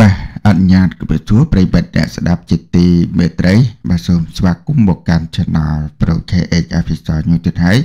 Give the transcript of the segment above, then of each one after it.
បាទអនុញ្ញាតគបសួរប្រិបត្តិអ្នកស្ដាប់ជាទីមេត្រី បាទសូមស្វាគមន៍មកកាន់ Channel Pro KH Episode មួយទៀតហើយ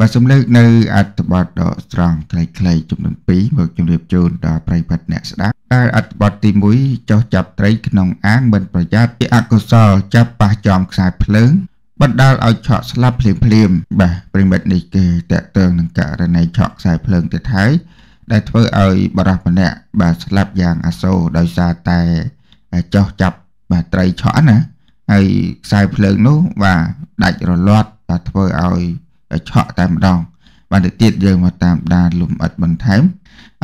បាទសូមលើកនៅអត្ថបទដ៏ស្រង់ខ្លីៗចំនួន2មកជម្រាបជូនដល់ប្រិបត្តិអ្នកស្ដាប់ហើយអត្ថបទទី1ចោះចាប់ត្រីក្នុងអាងមិនប្រយ័ត្នជាអកុសលចាប់ប៉ះចំខ្សែភ្លើងបណ្ដាលឲ្យឆក់ស្លាប់ភ្លាមភ្លាមបាទប្រិមិត្តនេះគេតកតើងនឹងករណីឆក់ខ្សែភ្លើងទៅហើយ ដែលធ្វើឲ្យបរិសម្នាក់បាទស្លាប់យ៉ាងអាសូរដោយសារតែចោះចាប់បាទត្រីឆក់ណាហើយខ្សែភ្លើងនោះបាទដាច់រលាត់បាទធ្វើឲ្យឆក់តែម្ដងបាទទៅទៀតយើងមកតាមដានលំអិតបន្ថែម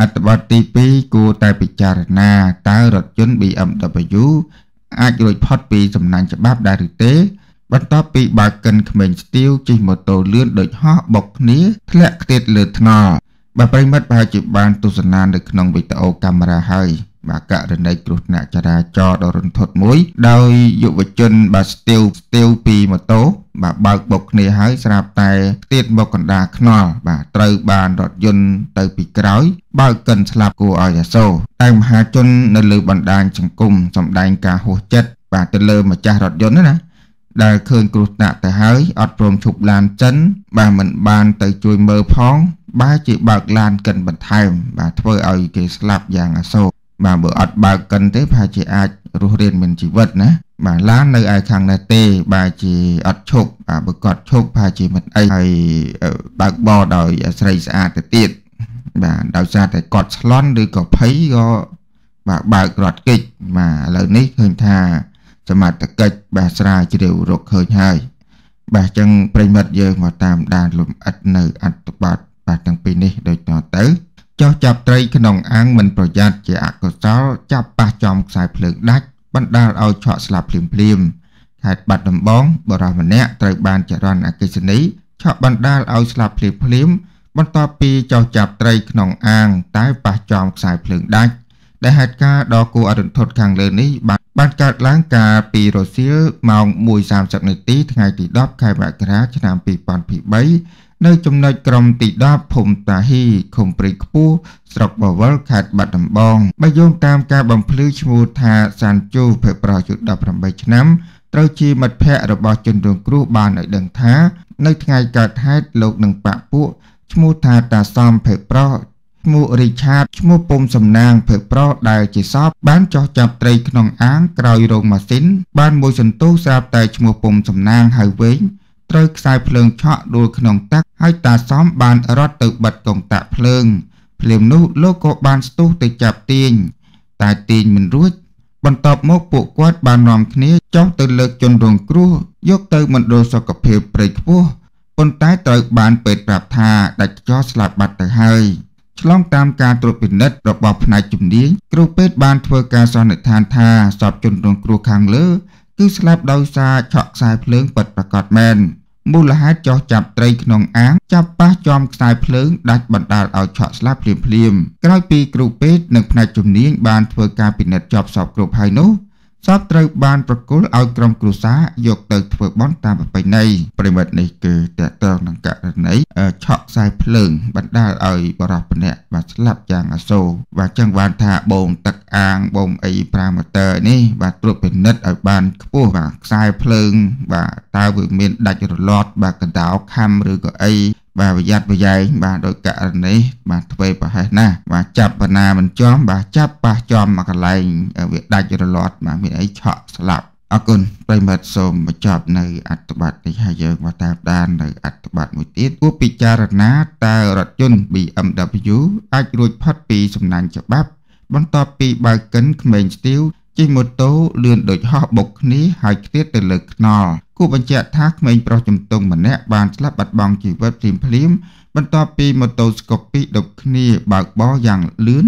អត្ថបទទី2គួរតែពិចារណាតើរថយន្ត BMW អាចរួចផុតពីសំណាញ់ច្បាប់ដែរឬទេ បន្ទាប់ពីបើកិនក្មេងស្ទាវជិះម៉ូតូលឿនដូចហោះបុកគ្នាធ្លាក់ខ្ទាតលើថ្នល់ បាទប្រិមិត្តប្រហែលជាបានទស្សនានៅក្នុងវីដេអូកាមេរ៉ាហើយបាទករណីគ្រោះថ្នាក់ចរាចរណ៍ដ៏រន្ធត់មួយ ដោយយុវជនបាទស្ទាវស្ទាវពីម៉ូតូបាទបើកបុកគ្នាហើយស្រាប់តែខ្ទាតមកកណ្ដាលខ្នល់បាទត្រូវបានរថយន្តទៅពីក្រោយ បើកកិនស្លាប់គួរឲ្យអាសូរតែមហាជននៅលើបណ្ដាញសង្គមសម្ដែងការហួសចិត្តបាទទៅលើម្ចាស់រថយន្តណា ដែលឃើញគ្រោះថ្នាក់ទៅហើយអត់ព្រមឈប់ឡានចិន បាទមិនបានទៅជួយមើលផងបែរជាបើកឡានកិនបន្ថែម បាទធ្វើឲ្យគេស្លាប់យ៉ាងអាសូរបាទបើអត់បើកកិនទេប្រហែលជាអាចរស់រានមានជីវិតណាបាទឡាននៅឯខាងនេះទេបែរជាអត់ឈប់បាទបើគាត់ឈប់ប្រហែលជាមិនអីហើយបើកបរដោយស្រីស្អាតទៅទៀតបាទដោយសារតែគាត់ស្លន់ឬក៏ភ័យក៏បាទបើករត់កិច្ចបាទឥឡូវនេះឃើញថា សមត្ថកិច្ចបាទស្រាវជ្រាវរកឃើញហើយបាទចឹងប្រិមិត្តយើងមកតាមដានលំអិតនៅអត្ថបទបាទទាំងពីរនេះដូចតទៅចោះចាប់ត្រីក្នុងអាងមិនប្រយ័ត្នជាអកុសលចាប់ប៉ះចំខ្សែភ្លើងដាច់បណ្ដាលឲ្យឆក់ស្លាប់ភ្លាមភ្លាមខេត្តបាត់ដំបងបរិសម្នាក់ត្រូវបានចរន្តអគិសនីឆក់បណ្ដាលឲ្យស្លាប់ភ្លាមភ្លាមបន្ទាប់ពីចោះចាប់ត្រីក្នុងអាង តែប៉ះចំខ្សែភ្លើងដាច់ដែលហេតុការណ៍ដ៏គួរឲ្យរន្ធត់ខាងលើនេះបាន បានកើតឡើងកាលពីរសៀលម៉ោង1:30នាទីថ្ងៃទី10ខែមករាឆ្នាំ2023នៅចំណុចក្រមទី10ភូមិតាហ៊ីឃុំព្រៃខ្ពស់ស្រុកបវលខេត្តបាត់ដំបងបើយោងតាមការបំភ្លឺឈ្មោះថាសានជូភេប្រុសអាយុ18ឆ្នាំត្រូវជាមិត្តភ័ក្តិរបស់ជនរងគ្រោះបានឲ្យដឹងថា នៅថ្ងៃកើតហេតុលោកនឹងបាក់ពួកឈ្មោះថាតាសំភេប្រុស ឈ្មោះរីឆាតឈ្មោះពុំសំណាងភេប្រុសដែលជាសពបានចោះចាប់ត្រីក្នុងអាងក្រោយរោងម៉ាស៊ីន បានមួយសន្ទុះស្រាប់តែឈ្មោះពុំសំណាងហៅវិញត្រូវខ្សែភ្លើងឆក់ដួលក្នុងទឹកហើយតាសំបានរត់ទៅបិទកងតាក់ភ្លើងភ្លាមនោះលោកក៏បានស្ទុះទៅចាប់ទាញតែទាញមិនរួចបន្ទាប់មកពួកគាត់បាននាំគ្នាចុះទៅលើកជនរងគ្រោះយកទៅមណ្ឌលសុខភាពព្រៃខ្ពស់ប៉ុន្តែត្រូវបានពេទ្យប្រាប់ថាដាច់ចោស្លាប់បាត់ទៅហើយ ឆ្លងតាមការត្រួតពិនិត្យរបស់ផ្នែកជំនាញគ្រូពេទ្យបានធ្វើការសន្និដ្ឋានថាសពជនរងគ្រោះខាងលើ គឺស្លាប់ដោយសារឆក់ខ្សែភ្លើងពិតប្រាកដមែនមូលហេតុចោះចាប់ត្រីក្នុងអាងចាប់ប៉ះចំខ្សែភ្លើងដាច់បណ្ដាលឲ្យឆក់ស្លាប់ភ្លាមភ្លាមក្រោយពីគ្រូពេទ្យនិងផ្នែកជំនាញបានធ្វើការពិនិត្យចប់សពគ្រប់ហើយនោះ សពត្រូវបានប្រគល់ឲ្យក្រុមគ្រួសារយកទៅធ្វើបន់តាមប្រពៃណីប្រិមិត្តនេះគឺតកតងនឹងករណីឆក់ខ្សែភ្លើងបណ្ដាលឲ្យបរិសម្នាក់បាទស្លាប់យ៉ាងអាសូរបាទចឹងបានថាបងទឹកអាងបងអី5ម៉ូទ័រនេះបាទត្រួតពិនិត្យឲ្យបានខ្ពស់បាទខ្សែភ្លើងបាទតើវាមានដាច់រលាត់បាទកណ្ដោខំឬក៏អី បាទប្រយ័ត្នប្រយែងបាទដោយករណីបាទធ្វើប្រហែសណាស់បាទចាប់បណ្ណាមិនចំបាទចាប់ប៉ះចំមកកន្លែងវាដាច់រលាត់បាទមានអីឆក់ស្លាប់អរគុណប្រិមត្តសូមបញ្ចប់នៅអត្ថបទនេះហើយយើងមកតាមដាននៅអត្ថបទមួយទៀតគួរពិចារណាតើរថយន្ត BMW អាចរួចផុតពីសំណាញ់ច្បាប់បន្ទាប់ពីបើកកិនក្មេងស្ទាវ ជិះម៉ូតូលឿនដូចហោះបុកគ្នាហើយខ្ទាតទៅលើខ្នល់គូបញ្ជាក់ថាក្មេងប្រុសជំទង់ម្នាក់បានស្លាប់បាត់បង់ជីវិតភ្លាមៗបន្ទាប់ពីម៉ូតូស្គបពីដប់គ្នាបើកបរយ៉ាងលឿន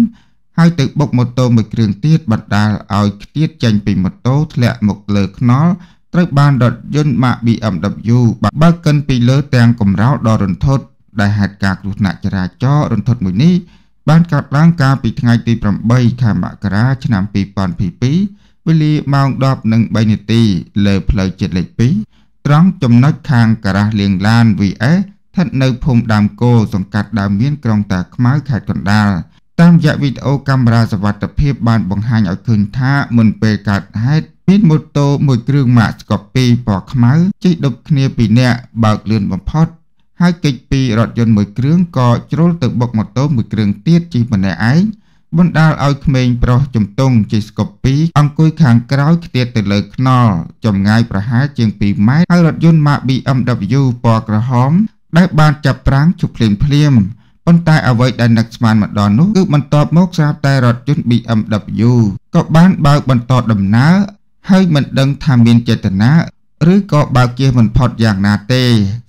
ហើយទៅបុកម៉ូតូមួយគ្រឿងទៀតបណ្ដាលឲ្យខ្ទាតចេញពីម៉ូតូធ្លាក់មកលើខ្នល់ត្រូវបានរថយន្តម៉ាក BMW បើកកិនពីលើទាំងកំរោលដ៏រន្ធត់ដែលហេតុការណ៍គ្រោះថ្នាក់ចរាចរណ៍រន្ធត់មួយនេះ បានកើតឡើងកាលពីថ្ងៃទី8ខែមករា ឆ្នាំ2022វេលាម៉ោង10:03នាទីលើផ្លូវជាតិលេខ2ត្រង់ចំណុចខាងការ៉ាសលៀងឡាន VS ស្ថិតនៅភូមិដើមគោសង្កាត់ដើមមានក្រុងតាខ្មៅខេត្តកណ្ដាលតាមរយៈវីដេអូកាមេរ៉ាសវត្ថិភាពបានបង្ហាញឲ្យឃើញថាមុនពេលកើតហេតុមានម៉ូតូមួយគ្រឿងម៉ាកស្កូពីពណ៌ខ្មៅជិះដប់គ្នាពីរនាក់បើកលឿនបំផុត ហើយកិច្ចពីរថយន្តមួយគ្រឿងក៏ជ្រុលទៅបុកម៉ូតូមួយគ្រឿងទៀតជិះម្នាក់ឯងបណ្ដាលឲ្យក្មេងប្រុសជំទង់ជិះស្កូពីអង្គុយខាងក្រោយខ្ទាតទៅលើខ្នល់ចម្ងាយប្រហែលជាង2ម៉ែត្រហើយរថយន្តម៉ាក BMW ពណ៌ក្រហម ដែលបានចាប់ប្រាំងជុភ្លាមភ្លាមប៉ុន្តែអ្វីដែលនឹកស្មានម្ដងនោះគឺបន្ទាប់មកស្រាប់តែរថយន្ត BMW ក៏បានបើកបន្តដំណើរហើយមិនដឹងថាមានចេតនា ឬក៏បើកជៀសមិនផុតយ៉ាងណាទេ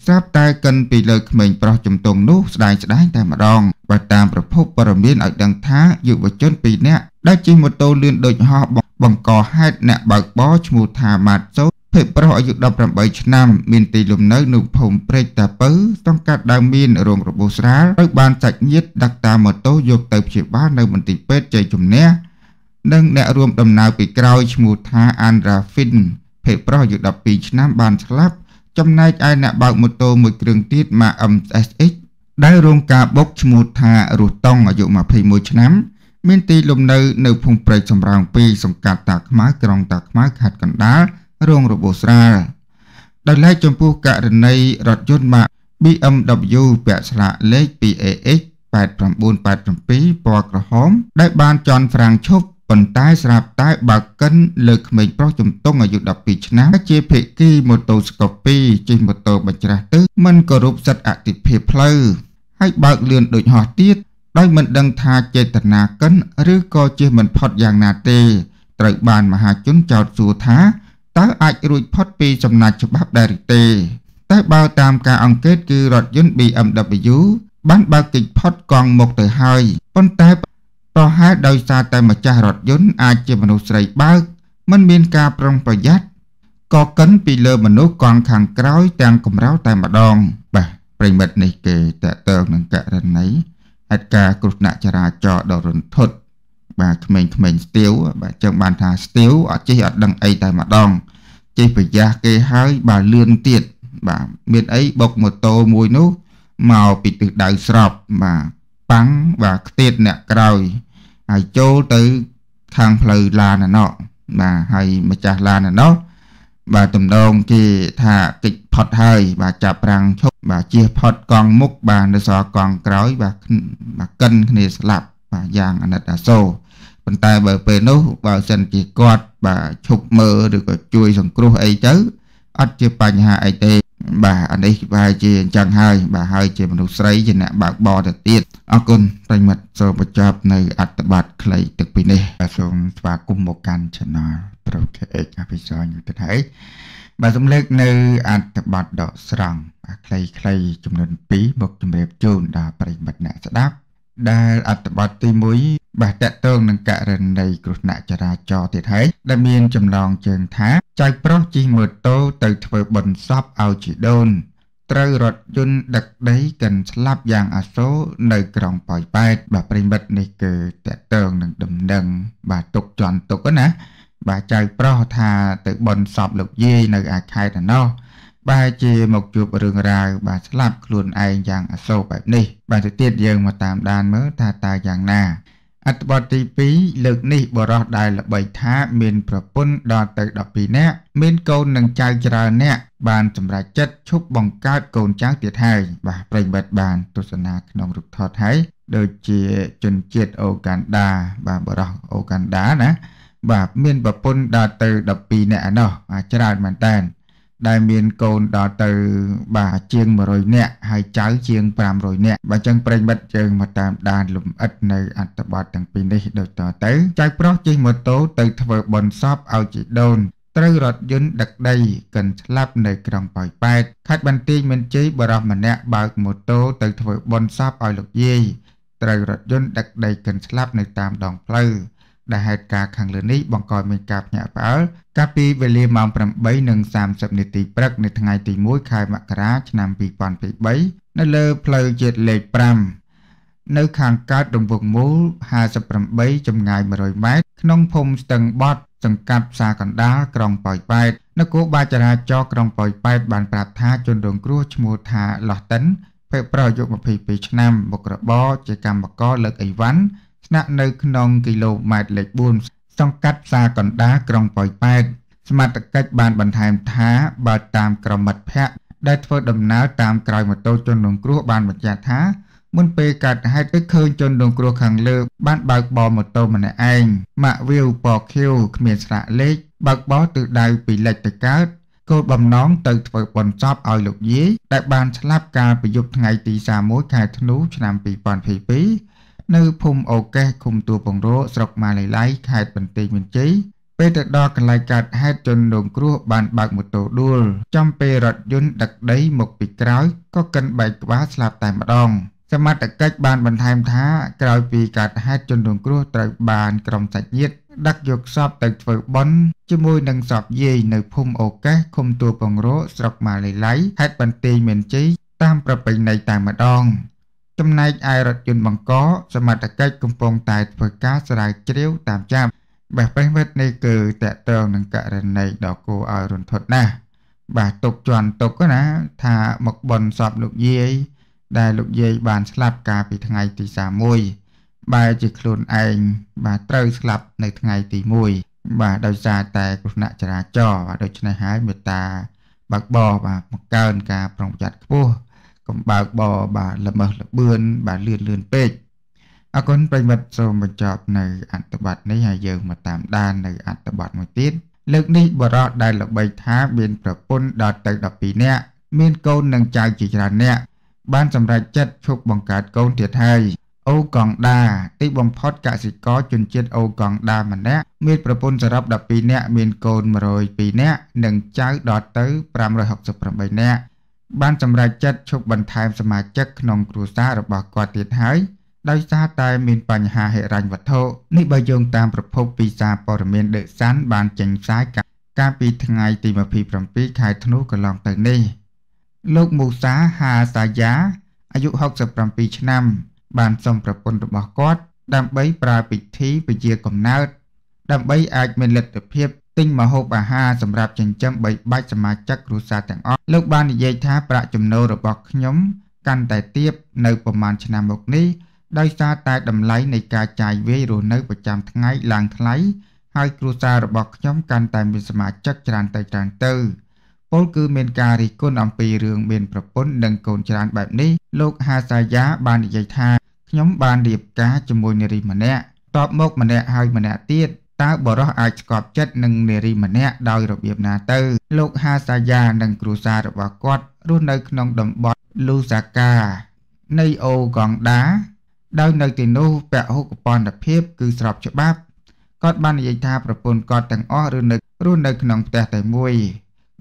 ស្រាប់តែកិនពីលើក្មេងប្រុសជំទង់នោះស្ដាយស្ដាយតែម្ដងបើតាមប្រភពព័ត៌មានឲ្យដឹងថាយុវជន2នាក់ដែលជិះម៉ូតូលឿនដូចហោះបង្កហេតុអ្នកបើកបរឈ្មោះថាម៉ាត់សូភេទប្រុសអាយុ18ឆ្នាំមានទីលំនៅនៅភូមិព្រែកតាពៅសង្កាត់ដើមមានរោងរបួសស្រាលត្រូវបានសាច់ញាតិដឹកតាមម៉ូតូយកទៅព្យាបាលនៅមន្ទីរពេទ្យជ័យជំនះនិងអ្នករួមដំណើរពីក្រោយឈ្មោះថាអានរ៉ាហ្វីន ភេទប្រុសអាយុ12ឆ្នាំបានស្លាប់ ចំណែកឯអ្នកបើកម៉ូតូមួយគ្រឿងទៀតម៉ា MSX ដែលរងការបុកឈ្មោះថារស់តុងអាយុ21ឆ្នាំមានទីលំនៅនៅភូមិព្រែកសំរោង2សង្កាត់តាខ្មៅក្រុងតាខ្មៅខេត្តកណ្ដាលរងរបួសស្រាលដោយឡែកចំពោះករណីរថយន្តម៉ាក BMW ពាក់ស្លាកលេខ 2AX 8987ពណ៌ក្រហមដែលបានចន់ហ្វ្រាំងឈប់ ប៉ុន្តែស្រាប់តែបើកិនលើក្មេងប្រុសជំទង់អាយុ12ឆ្នាំជាភេកីម៉ូតូស្កូពីជិះម៉ូតូបញ្ច្រាស់ទិសមិនគោរពសិទ្ធិអតិភិបផ្លូវហើយបើកលឿនដូចហោះទៀតដោយមិនដឹងថាចេតនាកិនឬក៏ជិះមិនផុតយ៉ាងណាទេត្រូវបានមហាជនចោទសួរថាតើអាចរួចផុតពីចំណាច់ច្បាប់ដែរឬទេតែបើតាមការអង្កេតគឺរថយន្ត BMW បានបើកកិច្ចផុតកង់មុខទៅហើយប៉ុន្តែ ប្រហែលដោយសារតែម្ចាស់រថយន្តអាចជាមនុស្សស្រីបើក មិនមានការប្រុងប្រយ័ត្នក៏កិនពីលើមនុស្សកង់ខាងក្រោយទាំងកំរៅតែម្ដង បាទប្រិមិត្តនេះគេតើតើនឹងករណីហេតុការណ៍គ្រោះថ្នាក់ចរាចរណ៍ដ៏រន្ធត់បាទក្មេងៗស្ទៀវបាទចឹងបានថាស្ទៀវអត់ចេះអត់ដឹងអីតែម្ដងចេះប្រយ័ត្នគេហើយបាទលឿនទៀតបាទមានអីបុកម៉ូតូមួយនោះមកពីទិសដៅស្របបាទ ប៉ាំងបាទខ្ទៀតអ្នកក្រោយហើយចូលទៅខាងផ្លូវឡានណោះបាទហើយម្ចាស់ឡានណោះបាទតំណងគេថាកិច្ចផុតហើយ បាទចាប់ប្រាំងឈប់បាទជៀសផុតកង់មុខបាទនៅសល់កង់ក្រោយ បាទបាទកិនគ្នាស្លាប់បាទយ៉ាងអាណិតអាសូរប៉ុន្តែបើពេលនោះបើសិនជាគាត់បាទឈប់មើលឬក៏ជួយសង្គ្រោះអីទៅអត់ជាបញ្ហាអីទេ បាទអានេះប្រហែលជាអញ្ចឹងហើយបាទហើយជាមនុស្សស្រីជាអ្នកបើកបរទៅទៀតអរគុណប្រិមិត្តសូមបញ្ចប់នៅអត្ថបទខ្លីទឹកពីនេះបាទសូមស្វាគមន៍មកកាន់ Channel Pro KX អភិសរយុទ្ធហើយបាទសូមលើកនៅអត្ថបទដកស្រង់បាទខ្លីៗចំនួន2មកជម្រាបជូនដល់ប្រិមិត្តអ្នកស្ដាប់ដែលអត្ថបទទី1បាទតកតងនឹងករណីគ្រោះថ្នាក់ចរាចរណ៍ទៀតហើយដែលមានចម្លងជើងថា ចៅប្រុសជិះម៉ូតូទៅធ្វើបុណ្យសពឲ្យជីដូន ត្រូវរថយន្តដឹកដីកិនស្លាប់យ៉ាងអាសូរនៅក្រុងប៉ោយប៉ែតបាទប្រិមិត្តនេះគឺតកតងនឹងដំណឹងបាទទុកជន់ទុកណា បាទចៅប្រុសថាទៅបុណ្យសពលោកយាយនៅឯខេត្តណោះបែរជាមកជួបរឿងរ៉ាវបាទស្លាប់ខ្លួនឯងយ៉ាងអសូរបែបនេះបាទទៅទៀតយើងមកតាមដានមើលថាតើយ៉ាងណា អត្ថបទទី2លើកនេះបរោះដែលល្បីថាមានប្រពន្ធដល់ទៅ12នាក់មានកូននិងចៅច្រើននាក់បានសម្រេចចិត្តឈប់បង្កើតកូនចៅទៀតហើយបាទប្រិមិត្តបានទស្សនាក្នុងរូបថតហើយដូចជាជនជាតិអូកាន់ដាបាទបរោះអូកាន់ដាណាបាទមានប្រពន្ធដល់ទៅ12នាក់ឯណោះច្រើនមែនតើ ដែលមានកូនដល់ទៅបាទជាង100នាក់ហើយចៅជាង500នាក់បើចឹងប្រិមិត្តយើងមកតាមដានលំអិតនៅអត្ថបទទាំងពីរនេះដូចតទៅចៅប្រុសជិះម៉ូតូទៅធ្វើបុណ្យសពឲ្យជីដូនត្រូវរថយន្តដឹកដីកិនស្លាប់នៅក្រុងប៉ោយប៉ែតខេត្តបន្ទាយមានជ័យបរិសម្នាក់បើកម៉ូតូទៅធ្វើបុណ្យសពឲ្យលោកយាយត្រូវរថយន្តដឹកដីកិនស្លាប់នៅតាមដងផ្លូវ ដែលហេតុការណ៍ខាងលើនេះបង្កឲ្យមានការភ្ញាក់ផ្អើលកាលពីវេលាម៉ោង8:30នាទីព្រឹកនៅថ្ងៃទី1ខែមករាឆ្នាំ2023នៅលើផ្លូវជាតិលេខ5នៅខាងកើតរង្វង់មូល58ចម្ងាយ100ម៉ែត្រក្នុងភូមិស្ទឹងបត់សង្កាត់ផ្សារកណ្ដាលក្រុងប៉ោយប៉ែតនគរបាលចរាចរណ៍ក្រុងប៉ោយប៉ែតបានប្រាប់ថាជនរងគ្រោះឈ្មោះថាឡោះតិនភេទប្រុសអាយុ22ឆ្នាំមុខរបរជាកម្មករលើកអីវ៉ាន់ ស្នាក់នៅក្នុងគីឡូម៉ែត្រលេខ4សង្កាត់ផ្សារកណ្ដាលក្រុងប៉ោយប៉ែតសមត្ថកិច្ចបានបន្ថែមថាបើតាមក្រុមមិត្តភ័ក្តិដែលធ្វើដំណើរតាមក្រោយម៉ូតូជនរងគ្រោះបានបញ្ជាក់ថាមុនពេលកើតហេតុឃើញជនរងគ្រោះខាងលើបានបើកបរម៉ូតូម្នាក់ឯងម៉ាក់វាវពណ៌ខៀវគ្មានស្លាកលេខបើកបរទិសដៅពីលិចទៅកើតគោលបំណងទៅធ្វើបុណ្យសពឲ្យលោកយាយដែលបានស្លាប់កាលពីយប់ថ្ងៃទី31ខែធ្នូឆ្នាំ2022 នៅភូមិអូកេសឃុំទួលពងរោស្រុកម៉ាឡៃឡៃខេត្តបន្ទាយមានជ័យពេលទៅដល់កន្លែងកើតហេតុជនរងគ្រោះបានបើកម៉ូតូដួលចំពេលរថយន្តដឹកដីមកពីក្រោយក៏កិនបែកក្បាលស្លាប់តែម្ដងសមត្ថកិច្ចបានបន្ថែមថាក្រោយពីកើតហេតុជនរងគ្រោះត្រូវបានក្រុមសាច់ញាតិដឹកយកសពទៅធ្វើបុណ្យជាមួយនឹងសពយាយនៅភូមិអូកេសឃុំទួលពងរោស្រុកម៉ាឡេឡៃខេត្តបន្ទាយមានជ័យតាមប្រពៃណីតែម្ដង ចំណែកឯរថយន្តបង្កសមត្ថកិច្ចកំពុងតែធ្វើការស្រាវជ្រាវតាមចាប់បេះពេញវិតនេះគឺតកតងនឹងករណីដ៏គួរឲ្យរន្ធត់ណាស់បាទទុកជន់ទុកណាថាមកបនសពលោកយាយដែលលោកយាយបានស្លាប់កាលពីថ្ងៃទី31បែរជាខ្លួនឯងបាទត្រូវស្លាប់នៅថ្ងៃទី1បាទដោយសារតែគ្រោះថ្នាក់ចរាចរណ៍បាទដូច្នេះហើយមេត្តាបើកបរបាទបង្កើនការប្រុងប្រយ័ត្នខ្ពស់ កុំបើកបរបាទល្មើសល្បឿនបាទលឿនលឿនពេកអរគុណប្រិមិត្តសូមបញ្ចប់នៅអត្ថបទនេះហើយយើងមកតាមដាននៅអត្ថបទមួយទៀតលើកនេះបរិះដែលល្បីថាមានប្រពន្ធដល់ទៅ12នាក់មានកូននិងចៅជាច្រើននាក់បានសម្រេចចិត្តឈប់បង្កើតកូនទៀតហើយអូកងដាទីបំផុតកសិករជនជាតិអូកងដាម្នាក់មានប្រពន្ធសរុប12នាក់មានកូន102នាក់និងចៅដល់ទៅ568នាក់ បានសម្រេចចិត្តឈប់បន្ថែមសមាជិកក្នុងគ្រួសាររបស់គាត់ទៀតហើយដោយសារតែមានបញ្ហាហិរញ្ញវត្ថុនេះបើយោងតាមប្រភពពីសារព័ត៌មានដេសាន់បានចេញផ្សាយកាលពីថ្ងៃទី27ខែធ្នូកន្លងទៅនេះលោកមូសាហាសាយ៉ាអាយុ67ឆ្នាំ បានសុំប្រពន្ធរបស់គាត់ ដើម្បីប្រើពិធីពជាកំណើតដើម្បីអាចមានលទ្ធភាព ទិញម្ហូបអាហារសម្រាប់ចិញ្ចឹមបីបាច់សមាជិកគ្រួសារទាំងអស់លោកបាននិយាយថាប្រាក់ចំណូលរបស់ខ្ញុំកាន់តែទាបនៅប្រមាណឆ្នាំមកនេះដោយសារតែតម្លៃនៃការចាយវាយរស់នៅប្រចាំថ្ងៃឡើងថ្លៃហើយគ្រួសាររបស់ខ្ញុំកាន់តែមានសមាជិកច្រើនទៅច្រើនទៅពលគឺមានការរិះគន់អំពីរឿងមានប្រពន្ធនិងកូនច្រើនបែបនេះលោកហាសាយ៉ាបាននិយាយថាខ្ញុំបានរៀបការជាមួយនារីម្នាក់តបមកម្នាក់ហើយម្នាក់ទៀត តើបរោះអាចស្កប់ចិត្តនឹងនារីម្នាក់ដោយរបៀបណាទៅ លោកហាសាយ៉ានិងគ្រួសាររបស់គាត់រស់នៅក្នុងតំបន់លូសាកានៃអូកងដា ដោយនៅទីនោះពហុកពន្ធភាពគឺស្របច្បាប់គាត់បាននិយាយថាប្រពន្ធគាត់ទាំងអស់រស់នៅរស់នៅក្នុងផ្ទះតែមួយ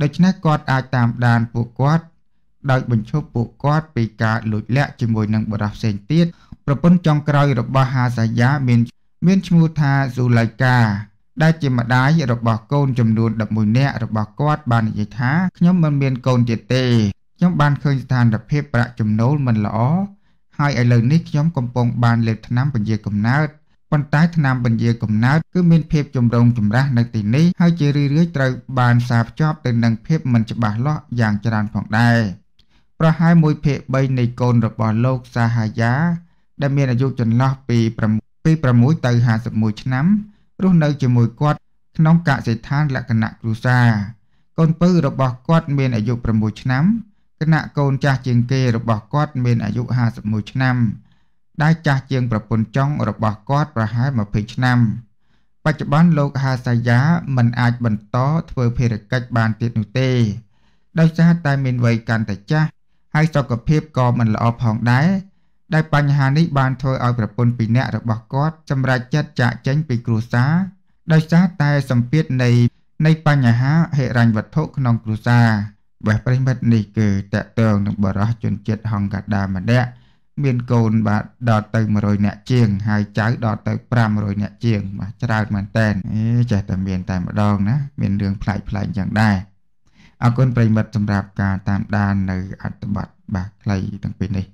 ដូច្នេះគាត់អាចតាមដានពួកគាត់ដោយបញ្ឈប់ពួកគាត់ពីការលួចលាក់ជាមួយនឹងបរិសុទ្ធផ្សេងទៀតប្រពន្ធចុងក្រោយរបស់ហាសាយ៉ាមាន មានឈ្មោះថាស៊ូឡៃកា ដែលជាម្ដាយរបស់កូនចំនួន11នាក់របស់គាត់បាននិយាយថាខ្ញុំមិនមានកូនទៀតទេខ្ញុំបានឃើញស្ថានភាពប្រាក់ចំណូលមិនល្អហើយឥឡូវនេះខ្ញុំកំពុងបានលេបថ្នាំពន្យាកំណើតប៉ុន្តែថ្នាំពន្យាកំណើតគឺមានភាពចម្រូងចម្រាសនៅទីនេះហើយជារឿយៗត្រូវបានសារភ្ជាប់ទៅនឹងភាពមិនច្បាស់លាស់យ៉ាងច្រើនផងដែរប្រហែល1ភាគ3នៃកូនរបស់លោកសាហាយ៉ាដែលមានអាយុចន្លោះពី6 ពី6ទៅ51ឆ្នាំរស់នៅជាមួយគាត់ក្នុងកសិដ្ឋានលក្ខណៈគ្រួសារកូនពៅរបស់គាត់មានអាយុ6ឆ្នាំគណៈកូនចាស់ជាងគេរបស់គាត់មានអាយុ51ឆ្នាំដែលចាស់ជាងប្រពន្ធចុងរបស់គាត់ប្រហែល20ឆ្នាំ បច្ចុប្បន្នលោកហាសាយ៉ាមិនអាចបន្តធ្វើភារកិច្ចបានទៀតនោះទេ ដោយសារតែមានវ័យកាន់តែចាស់ហើយសុខភាពក៏មិនល្អផងដែរ ដែលបញ្ហានេះបានធ្វើឲ្យប្រពន្ធពីរនាក់របស់គាត់សម្រេចចិត្តចាកចេញពីគ្រួសារដោយសារតែសម្ពាធនៃនៃបញ្ហាហិរញ្ញវត្ថុក្នុងគ្រួសារបេះប្រិមិត្តនេះគឺតកតងនឹងបរិះជនជាតិហង្កាដាម្នាក់មានកូនបាទដល់ទៅ100នាក់ជាង ហើយចៅដល់ទៅ500នាក់ជាង បាទច្រើនមែនតែនអេចេះតែមានតែម្ដងណាមានរឿងប្លែកប្លែកយ៉ាងដែរអរគុណប្រិមិត្តសម្រាប់ការតាមដាននៅអត្ថបទបាទខ្លីទាំងពីរនេះ